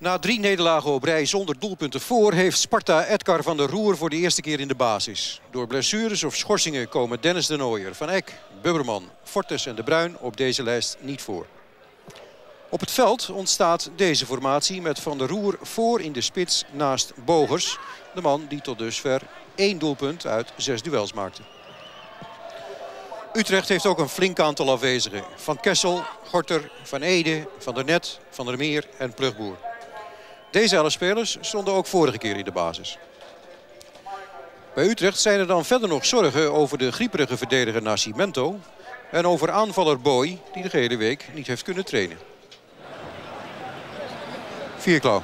Na drie nederlagen op rij zonder doelpunten voor... heeft Sparta Edgar van der Roer voor de eerste keer in de basis. Door blessures of schorsingen komen Dennis de Nooier, Van Eck, Bubberman, Fortes en De Bruin op deze lijst niet voor. Op het veld ontstaat deze formatie met Van der Roer voor in de spits naast Bogers. De man die tot dusver één doelpunt uit zes duels maakte. Utrecht heeft ook een flink aantal afwezigen. Van Kessel, Gorter, Van Ede, Van der Net, Van der Meer en Plugboer. Deze elf spelers stonden ook vorige keer in de basis. Bij Utrecht zijn er dan verder nog zorgen over de grieperige verdediger Nascimento... en over aanvaller Boy, die de hele week niet heeft kunnen trainen. Vierklauw.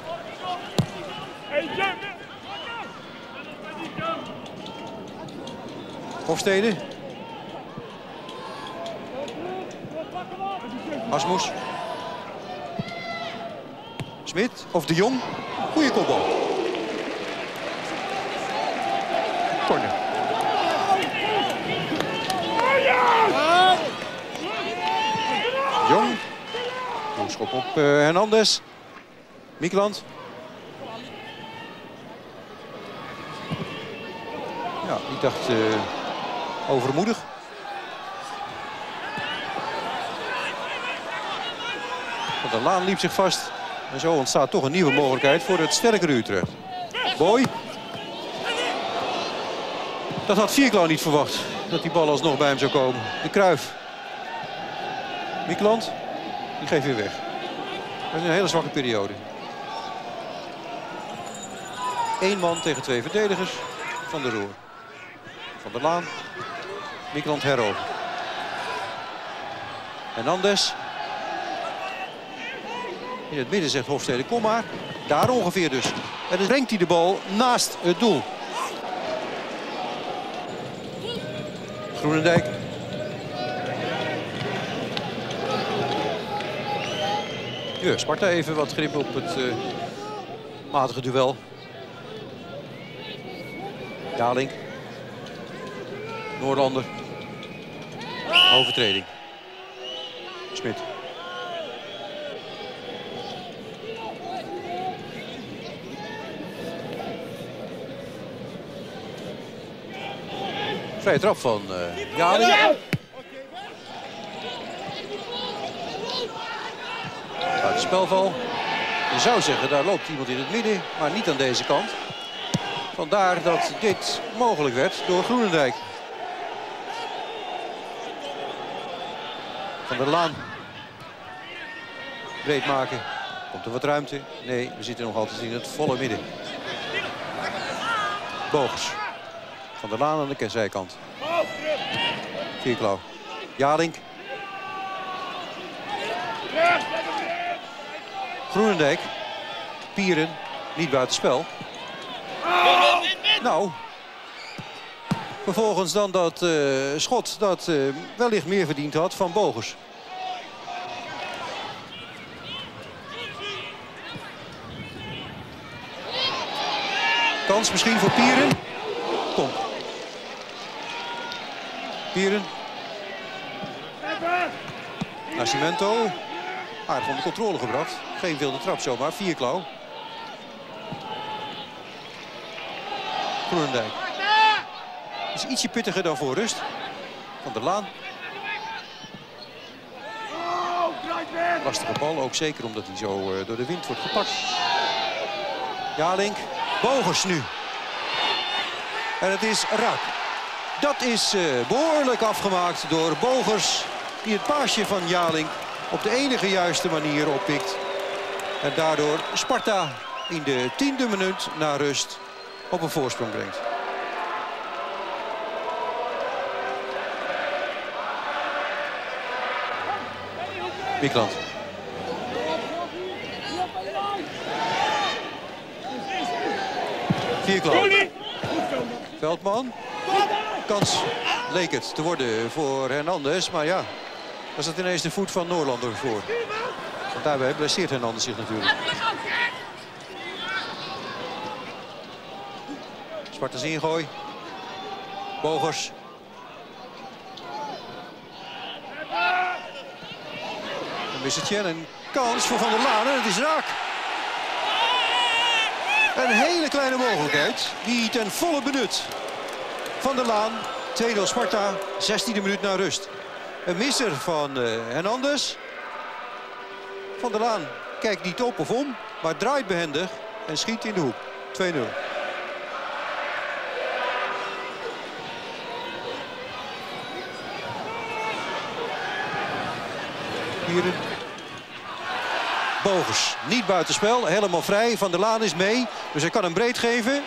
Hofstede. Asmus. Smit of de Jong. Goeie kopbal. Corner. Jong. Een schop op uh, Hernandez. Mikland. Ja, ik dacht uh, overmoedig. De Laan liep zich vast. En zo ontstaat toch een nieuwe mogelijkheid voor het sterkere Utrecht. Boy. Dat had Vierklauw niet verwacht. Dat die bal alsnog bij hem zou komen. De Kruif. Mikland. Die geeft weer weg. Dat is een hele zwakke periode. Eén man tegen twee verdedigers. Van der Roer. Van der Laan. Mikland herover. Hernandez. In het midden zegt Hofstede, kom maar. Daar ongeveer dus. En dan brengt hij de bal naast het doel. Groenendijk. Ja, Sparta even wat grip op het uh, matige duel. Dalink. Noorlander. Overtreding. Smit. Vrije trap van uh. Uit spelval. Je zou zeggen, daar loopt iemand in het midden, maar niet aan deze kant. Vandaar dat dit mogelijk werd door Groenendijk. Van der Laan. Breed maken. Komt er wat ruimte? Nee, we zitten nog altijd in het volle midden. Bogers. Van Laan aan de zijkant. Vierklauw. Jadink. Groenendijk. Pieren. Niet buitenspel. Nou. Vervolgens dan dat uh, schot dat uh, wellicht meer verdiend had van Bogers. Kans misschien voor Pieren. Kom. Pieren. Nascimento. Aardig onder controle gebracht. Geen wilde trap zomaar. Vierklauw. Groenendijk. Is ietsje pittiger dan voor rust. Van der Laan. Lastige bal, ook zeker omdat hij zo uh, door de wind wordt gepakt. Jalink. Bogers nu. En het is raak. Dat is uh, behoorlijk afgemaakt door Bogers. Die het paasje van Jaling op de enige juiste manier oppikt. En daardoor Sparta in de tiende minuut na rust op een voorsprong brengt. Mikland. Vierklap. Veldman. Kans leek het te worden voor Hernandez. Maar ja, was het ineens de voet van Noorlander voor. Want daarbij blesseert Hernandez zich natuurlijk. Sparta's ingooi. Bogers. Een wisseltje en een kans voor Van der Laan. En het is raak. Een hele kleine mogelijkheid. Die ten volle benut. Van der Laan. 2-0 Sparta. 16e minuut naar rust. Een misser van uh, Hernandez. Van der Laan kijkt niet op of om. Maar draait behendig. En schiet in de hoek. 2-0. Hier. Niet buitenspel. Helemaal vrij. Van der Laan is mee. Dus hij kan hem breed geven.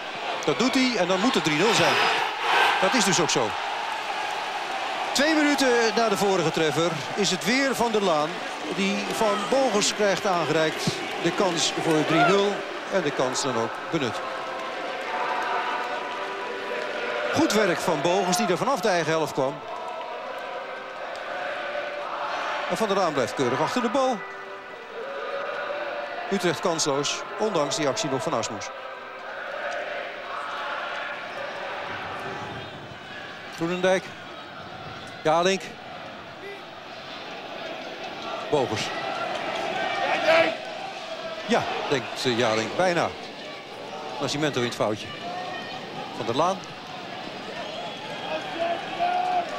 Dat doet hij. En dan moet het 3-0 zijn. Dat is dus ook zo. Twee minuten na de vorige treffer is het weer Van der Laan. Die van Bogers krijgt aangereikt de kans voor 3-0. En de kans dan ook benut. Goed werk van Bogers die er vanaf de eigen helft kwam. En Van der Laan blijft keurig achter de bal. Utrecht kansloos, ondanks die actie nog van Asmus. Groenendijk. Jalink. Bogers. Ja, denkt Jalink. Bijna. Nascimento in het foutje. Van der Laan.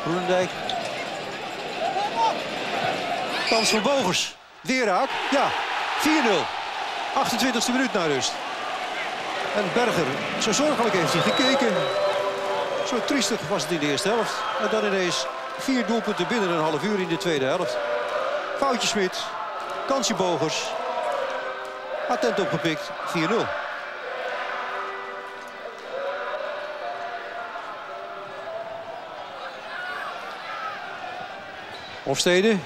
Groenendijk. Kans voor Bogers. Weer raak. Ja, 4-0. 28e minuut naar rust. En Berger, zo zorgelijk heeft hij gekeken. Zo triestig was het in de eerste helft. En dan ineens vier doelpunten binnen een half uur in de tweede helft. Foutje Smit, kansje Bogers. Attent opgepikt, 4-0. Hofstede.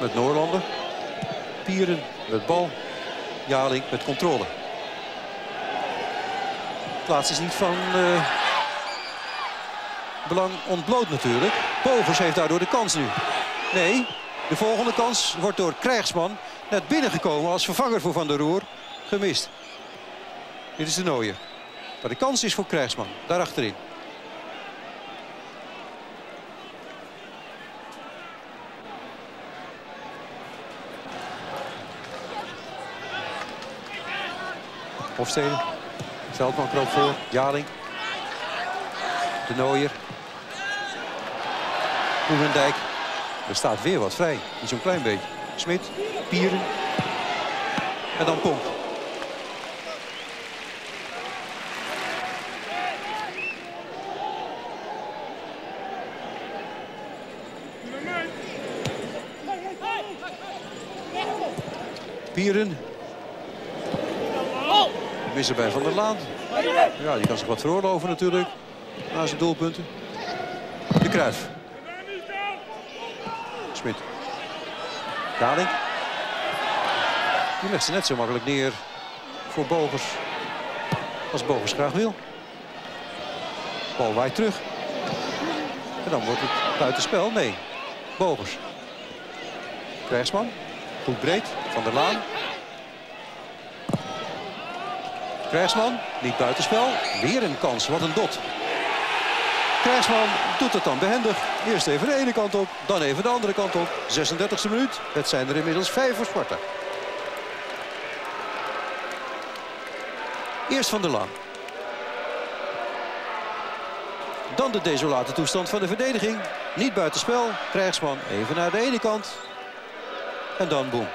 Met Noorlander. Pieren met bal. Jaling met controle. Plaats is niet van uh, belang ontbloot natuurlijk. Bovers heeft daardoor de kans nu. Nee, de volgende kans wordt door Krijgsman net binnengekomen als vervanger voor Van der Roer. Gemist. Dit is de Nooier. Maar de kans is voor Krijgsman, daar achterin. Hofstede. Veldman kroop voor. Jaling. De Nooier. Oevendijk. Er staat weer wat vrij. Niet zo'n klein beetje. Smit. Pieren. En dan Pomp. Pieren missen bij Van der Laan. Ja, die kan zich wat veroorloven natuurlijk. Na zijn doelpunten. De Kruif. Smit. Daling. Die legt ze net zo makkelijk neer voor Bogers. Als Bogers graag wil. Bal waait terug. En dan wordt het buitenspel. Nee, Bogers. Krijgsman. Goed breed. Van der Laan. Krijgsman, niet buitenspel. Weer een kans, wat een dot. Krijgsman doet het dan behendig. Eerst even de ene kant op, dan even de andere kant op. 36e minuut. Het zijn er inmiddels vijf voor Sparta. Eerst Van der Laan. Dan de desolate toestand van de verdediging. Niet buitenspel. Krijgsman even naar de ene kant. En dan boem.